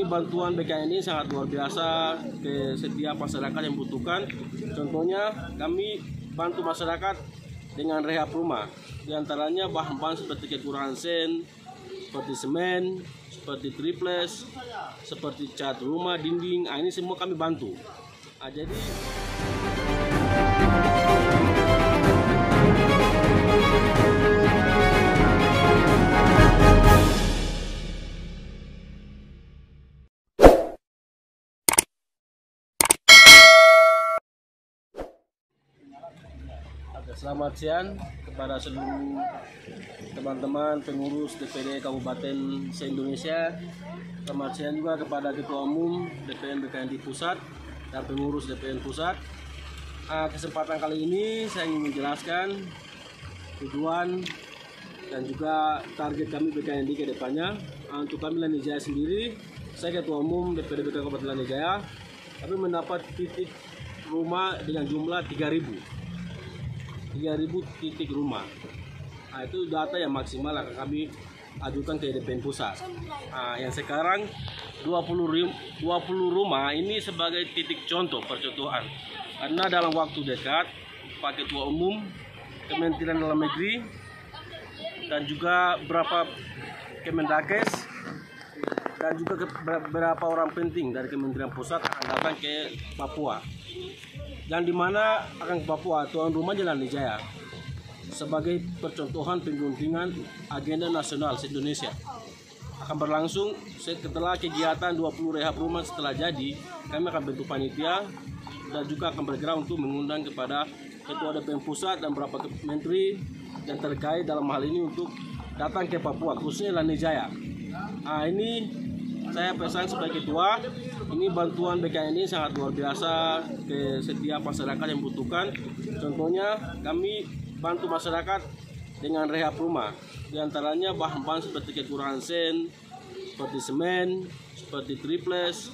ini bantuan BKN ini sangat luar biasa ke setiap masyarakat yang butuhkan. Contohnya kami bantu masyarakat dengan rehab rumah. Di antaranya bahan-bahan seperti kekurangan sen, seperti semen, seperti triples, seperti cat rumah, dinding. Ah, ini semua kami bantu. Ah, jadi selamat siang kepada seluruh teman-teman pengurus DPD Kabupaten se-Indonesia. Selamat siang juga kepada Ketua Umum DPN BKND Pusat dan pengurus DPN Pusat. Ah, kesempatan kali ini saya ingin menjelaskan tujuan dan juga target kami BKND ke depannya. Ah, untuk kami Lanijaya sendiri, saya Ketua Umum DPD BKN Kabupaten Lanijaya, kami mendapat titik rumah dengan jumlah 3000 3000 titik rumah. Nah, itu data yang maksimal akan kami ajukan ke DPN pusat. Nah, yang sekarang 20 rim- 20 rumah ini sebagai titik contoh percontohan. Karena dalam waktu dekat Pak Ketua Umum Kementerian Dalam Negeri dan juga beberapa Kemendakes dan juga beberapa orang penting dari Kementerian Pusat akan datang ke Papua. Dan di mana akan ke Papua? Tuan rumah Jalan Jaya sebagai percontohan pengguntingan agenda nasional se-Indonesia akan berlangsung setelah kegiatan 20 rehab rumah setelah jadi kami akan bentuk panitia dan juga akan bergerak untuk mengundang kepada ketua DPM pusat dan beberapa menteri yang terkait dalam hal ini untuk datang ke Papua khususnya Lanijaya. Nah ini saya pesan sebagai ketua ini bantuan BKN ini sangat luar biasa ke setiap masyarakat yang butuhkan. Contohnya kami bantu masyarakat dengan rehab rumah. Di antaranya bahan-bahan seperti kekurangan sen, seperti semen, seperti triples,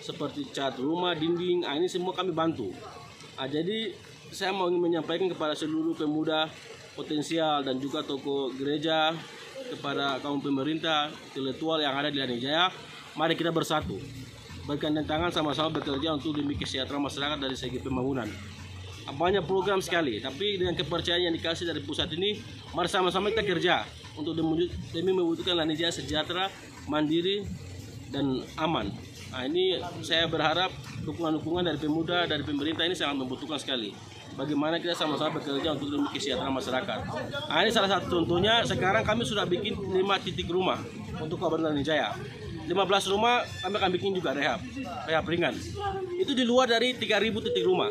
seperti cat rumah, dinding. Ah, ini semua kami bantu. Ah, jadi saya mau menyampaikan kepada seluruh pemuda potensial dan juga toko gereja kepada kaum pemerintah intelektual yang ada di Lanijaya, mari kita bersatu bergandeng tangan sama-sama bekerja untuk demi kesejahteraan masyarakat dari segi pembangunan. Banyak program sekali, tapi dengan kepercayaan yang dikasih dari pusat ini, mari sama-sama kita kerja untuk demi mewujudkan Lanijaya sejahtera, mandiri, dan aman. Nah ini saya berharap dukungan-dukungan dari pemuda, dari pemerintah ini sangat membutuhkan sekali. Bagaimana kita sama-sama bekerja untuk demi kesejahteraan masyarakat. Nah ini salah satu contohnya, sekarang kami sudah bikin 5 titik rumah untuk Kabupaten Lanijaya. 15 rumah kami akan bikin juga rehab, rehab ringan. Itu di luar dari 3000 titik rumah.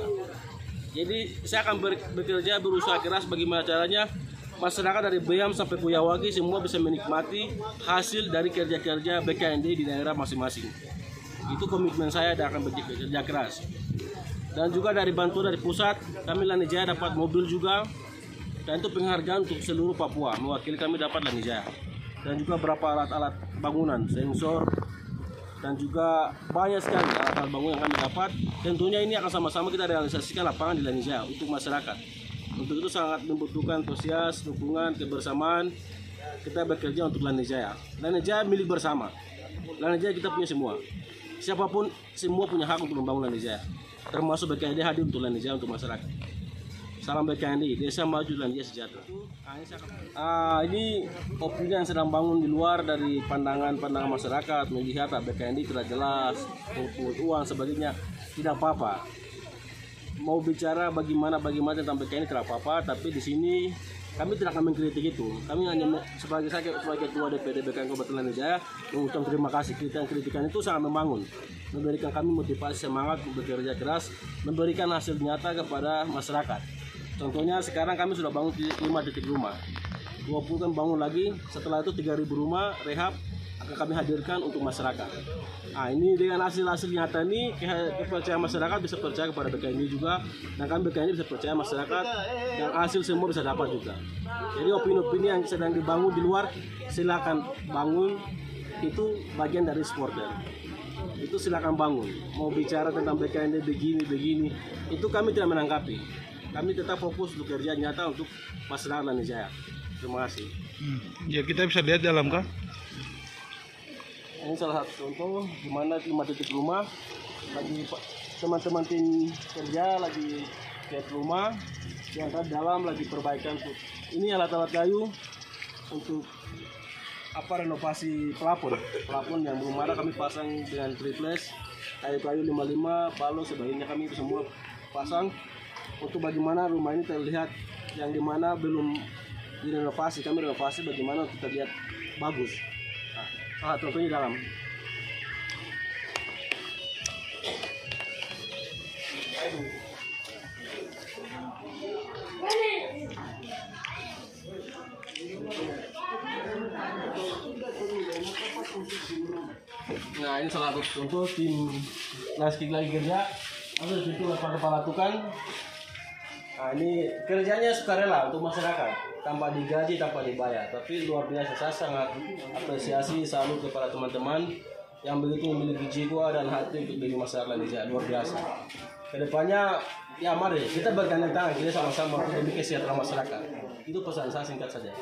Jadi saya akan bekerja berusaha keras bagaimana caranya masyarakat dari Beam sampai Kuyawagi semua bisa menikmati hasil dari kerja-kerja BKND di daerah masing-masing. Itu komitmen saya dan akan bekerja keras. Dan juga dari bantuan dari pusat, kami Lanijaya dapat mobil juga dan itu penghargaan untuk seluruh Papua. Mewakili kami dapat Lanijaya. Dan juga beberapa alat-alat bangunan, sensor, dan juga banyak sekali alat-alat bangunan yang kami dapat. Tentunya ini akan sama-sama kita realisasikan lapangan di Lanijaya untuk masyarakat. Untuk itu sangat membutuhkan antusias, dukungan, kebersamaan. Kita bekerja untuk Lanijaya. Lanijaya milik bersama. Lanijaya kita punya semua. Siapa pun semua punya hak untuk membangun Lanijaya. Termasuk BKND hadir untuk Lanijaya untuk masyarakat. Salam BKND, desa maju dan dia sejahtera. Ah, ini opini yang sedang bangun di luar dari pandangan-pandangan masyarakat melihat BKND tidak jelas, pungut uang sebagainya tidak apa-apa. Mau bicara bagaimana bagaimana tentang BKND tidak apa-apa, tapi di sini kami tidak akan mengkritik itu. Kami hanya sebagai saya sebagai ketua DPD BKN Kabupaten Lanijaya mengucapkan terima kasih. Kritikan-kritikan itu sangat membangun, memberikan kami motivasi semangat bekerja keras, memberikan hasil nyata kepada masyarakat. Contohnya sekarang kami sudah bangun di 5 titik rumah. 20 kan bangun lagi, setelah itu 3000 rumah rehab akan kami hadirkan untuk masyarakat. Nah ini dengan hasil-hasil nyata ini ke- kepercayaan masyarakat bisa percaya kepada BKN juga dan kami BKN bisa percaya masyarakat dan hasil semua bisa dapat juga. Jadi opini-opini yang sedang dibangun di luar silakan bangun itu bagian dari supporter itu silakan bangun mau bicara tentang BKND begini begini itu kami tidak menanggapi kami tetap fokus untuk kerja nyata untuk masyarakat Lanijaya terima kasih Hmm. Ya kita bisa lihat dalam kah? ini salah satu contoh gimana lima titik rumah lagi teman-teman tim kerja lagi lihat rumah yang ada dalam lagi perbaikan tuh ini alat-alat kayu untuk apa renovasi pelapon pelapon yang belum ada kami pasang dengan triplex kayu-kayu 55 palo sebagainya kami itu semua pasang untuk bagaimana rumah ini terlihat yang di mana belum direnovasi kami renovasi bagaimana untuk terlihat bagus. Nah, ah contohnya dalam. Nah ini salah satu contoh tim Laskik lagi kerja situ pada kepala tukang Nah ini kerjanya sukarela untuk masyarakat. Tanpa digaji, tanpa dibayar. Tapi luar biasa, saya sangat apresiasi salut kepada teman-teman Yang begitu memiliki jiwa dan hati untuk diri masyarakat Indonesia. Luar biasa. Ke depannya ya mari kita bergandeng tangan kita sama-sama untuk demi kesejahteraan masyarakat. Itu pesan saya singkat saja